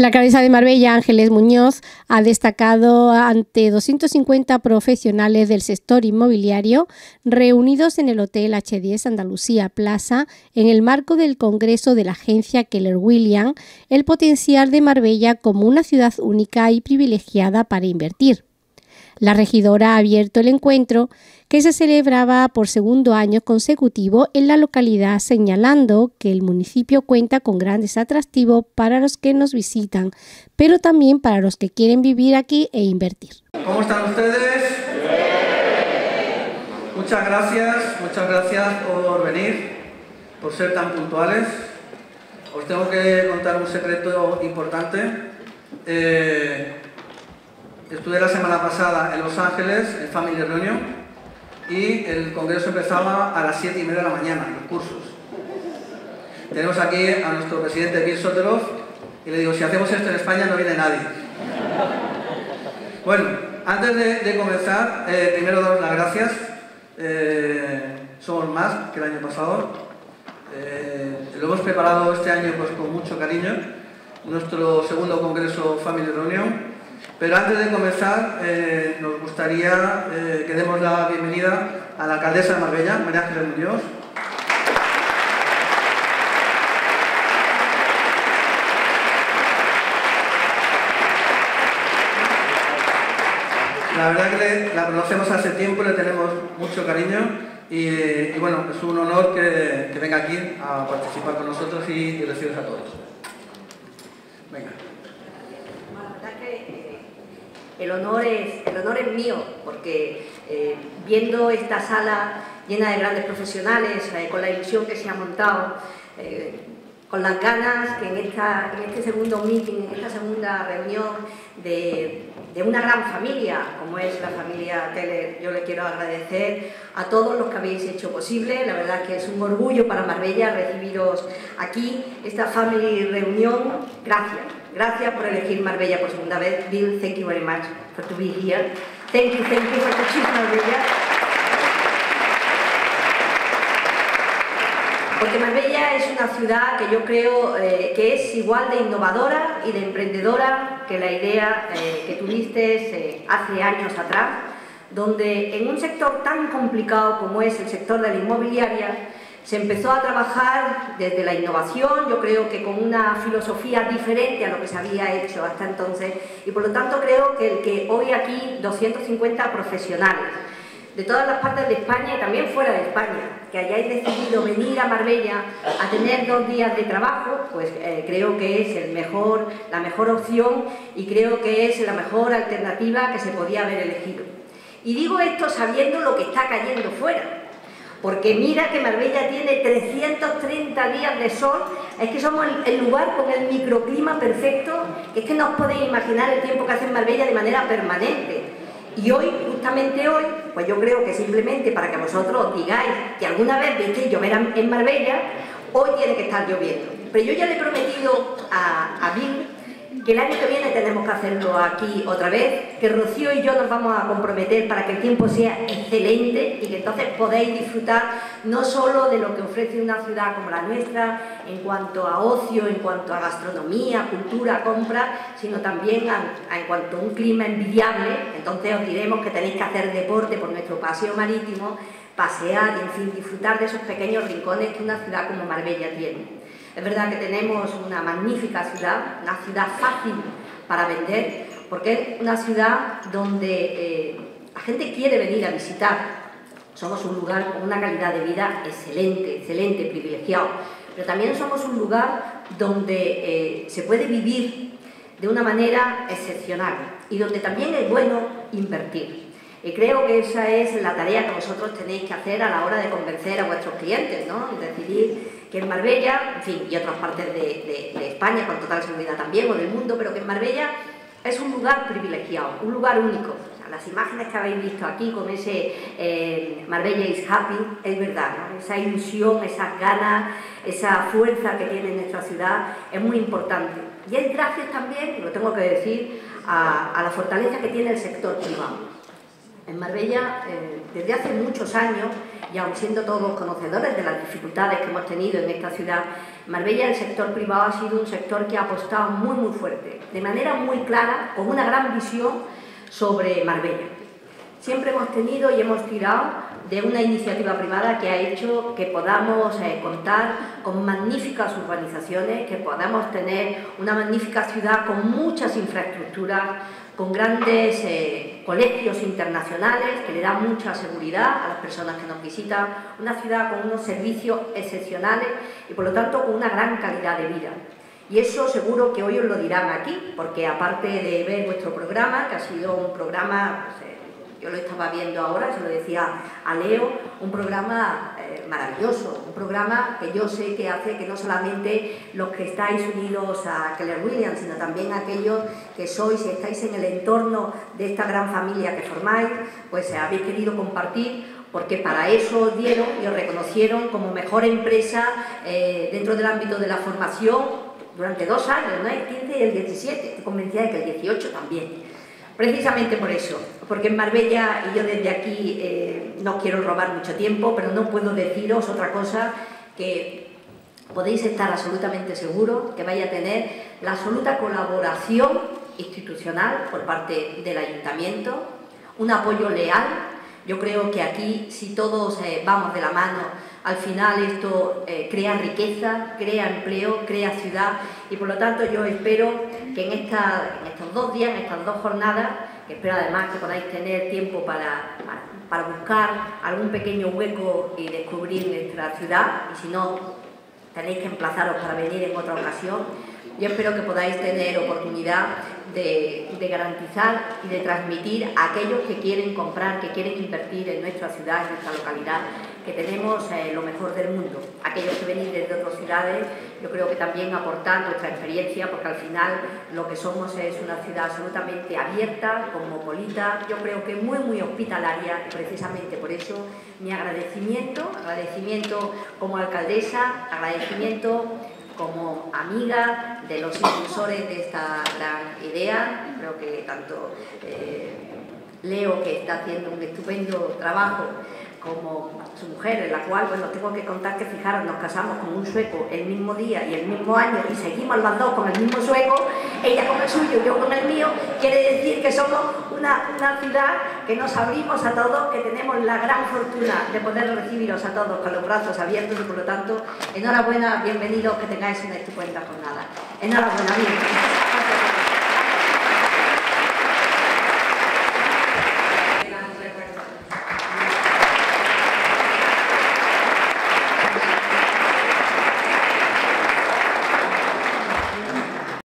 La cabeza de Marbella, Ángeles Muñoz, ha destacado ante 250 profesionales del sector inmobiliario reunidos en el Hotel H10 Andalucía Plaza en el marco del Congreso de la agencia Keller Williams el potencial de Marbella como una ciudad única y privilegiada para invertir. La regidora ha abierto el encuentro que se celebraba por segundo año consecutivo en la localidad, señalando que el municipio cuenta con grandes atractivos para los que nos visitan, pero también para los que quieren vivir aquí e invertir. ¿Cómo están ustedes? Muchas gracias, muchas gracias por venir, por ser tan puntuales. Os tengo que contar un secreto importante. Eh, Estuve la semana pasada en Los Ángeles, en Family Reunion, y el congreso empezaba a las 7 y media de la mañana, los cursos. Tenemos aquí a nuestro presidente Bill Soterov, y le digo, si hacemos esto en España no viene nadie. Bueno, antes de, comenzar, eh, primero daros las gracias. Eh, somos más que el año pasado. Eh, lo hemos preparado este año pues, con mucho cariño. Nuestro segundo congreso Family Reunion pero antes de comenzar, eh, nos gustaría eh, que demos la bienvenida a la alcaldesa de Marbella, María Ángeles Muñoz. La verdad que la conocemos hace tiempo, le tenemos mucho cariño y, bueno, es un honor que, venga aquí a participar con nosotros y, y recibirles a todos. Venga el honor es, el honor es mío, porque eh, viendo esta sala llena de grandes profesionales, eh, con la ilusión que se ha montado, eh, con las ganas que en, esta, en este segundo meeting, en esta segunda reunión de, de, una gran familia, como es la familia Teller, yo le quiero agradecer a todos los que habéis hecho posible. La verdad que es un orgullo para Marbella recibiros aquí, esta family reunión. Gracias. Gracias por elegir Marbella por segunda vez. Bill, thank you very much for to be here. Thank you, thank you for choosing Marbella. Porque Marbella es una ciudad que yo creo eh, que es igual de innovadora y de emprendedora que la idea eh, que tuviste eh, hace años atrás, donde en un sector tan complicado como es el sector de la inmobiliaria, se empezó a trabajar desde la innovación, yo creo que con una filosofía diferente a lo que se había hecho hasta entonces, y por lo tanto creo que el que hoy aquí 250 profesionales de todas las partes de España y también fuera de España, que hayáis decidido venir a Marbella a tener dos días de trabajo, pues eh, creo que es el mejor, la mejor opción y creo que es la mejor alternativa que se podía haber elegido. Y digo esto sabiendo lo que está cayendo fuera, porque mira que Marbella tiene 330 días de sol, es que somos el, lugar con el microclima perfecto, es que no os podéis imaginar el tiempo que hace en Marbella de manera permanente. Y hoy, justamente hoy, pues yo creo que simplemente para que vosotros digáis que alguna vez visteis llover en Marbella, hoy tiene que estar lloviendo. Pero yo ya le he prometido a, a Bill que el año que viene tenemos que hacerlo aquí otra vez, que Rocío y yo nos vamos a comprometer para que el tiempo sea excelente y que entonces podéis disfrutar no solo de lo que ofrece una ciudad como la nuestra en cuanto a ocio, en cuanto a gastronomía, cultura, compra, sino también en cuanto a un clima envidiable. Entonces os diremos que tenéis que hacer deporte por nuestro paseo marítimo, pasear y en fin disfrutar de esos pequeños rincones que una ciudad como Marbella tiene. Es verdad que tenemos una magnífica ciudad, una ciudad fácil para vender, porque es una ciudad donde eh, la gente quiere venir a visitar. Somos un lugar con una calidad de vida excelente, excelente, privilegiado. Pero también somos un lugar donde eh, se puede vivir de una manera excepcional y donde también es bueno invertir. Y creo que esa es la tarea que vosotros tenéis que hacer a la hora de convencer a vuestros clientes, ¿no? Decidir que en Marbella, en fin, y otras partes de, España con total seguridad también, o del mundo, pero que en Marbella es un lugar privilegiado, un lugar único. las imágenes que habéis visto aquí con ese eh, Marbella is happy, es verdad, ¿no? esa ilusión, esas ganas, esa fuerza que tiene nuestra ciudad es muy importante. Y es gracias también, lo tengo que decir, a, la fortaleza que tiene el sector privado. En Marbella, eh, desde hace muchos años, y aun siendo todos conocedores de las dificultades que hemos tenido en esta ciudad, Marbella, el sector privado ha sido un sector que ha apostado muy, muy fuerte, de manera muy clara, con una gran visión sobre Marbella. Siempre hemos tenido y hemos tirado de una iniciativa privada que ha hecho que podamos eh, contar con magníficas urbanizaciones, que podamos tener una magnífica ciudad con muchas infraestructuras, con grandes eh, colegios internacionales que le dan mucha seguridad a las personas que nos visitan, una ciudad con unos servicios excepcionales y por lo tanto con una gran calidad de vida. Y eso seguro que hoy os lo dirán aquí, porque aparte de ver vuestro programa, que ha sido un programa pues, yo lo estaba viendo ahora, se lo decía a Leo, un programa eh, maravilloso, un programa que yo sé que hace que no solamente los que estáis unidos a Keller Williams, sino también aquellos que sois y estáis en el entorno de esta gran familia que formáis, pues habéis querido compartir porque para eso os dieron y os reconocieron como mejor empresa eh, dentro del ámbito de la formación durante dos años, ¿no? el 15 y el 17, estoy convencida de que el 18 también. Precisamente por eso, porque en Marbella, y yo desde aquí eh, no quiero robar mucho tiempo, pero no puedo deciros otra cosa que podéis estar absolutamente seguros que vaya a tener la absoluta colaboración institucional por parte del ayuntamiento, un apoyo leal. Yo creo que aquí, si todos eh, vamos de la mano, al final esto eh, crea riqueza, crea empleo, crea ciudad y por lo tanto yo espero que en, estos dos días, en estas dos jornadas, espero además que podáis tener tiempo para, para, buscar algún pequeño hueco y descubrir nuestra ciudad y si no tenéis que emplazaros para venir en otra ocasión, yo espero que podáis tener oportunidad de, garantizar y de transmitir a aquellos que quieren comprar, que quieren invertir en nuestra ciudad, en nuestra localidad, que tenemos eh, lo mejor del mundo. Aquellos que venís desde otras ciudades, yo creo que también aportar nuestra experiencia, porque al final lo que somos es una ciudad absolutamente abierta, cosmopolita, yo creo que muy, muy hospitalaria, y precisamente por eso mi agradecimiento, agradecimiento como alcaldesa, agradecimiento como amiga de los impulsores de esta gran idea, creo que tanto eh, Leo, que está haciendo un estupendo trabajo, como su mujer, en la cual, bueno, tengo que contar que, fijaros, nos casamos con un sueco el mismo día y el mismo año y seguimos las dos con el mismo sueco, ella con el suyo, yo con el mío, quiere decir que somos una, una ciudad que nos abrimos a todos, que tenemos la gran fortuna de poder recibiros a todos con los brazos abiertos y por lo tanto, enhorabuena, bienvenidos, que tengáis una estupenda jornada. Enhorabuena, bien.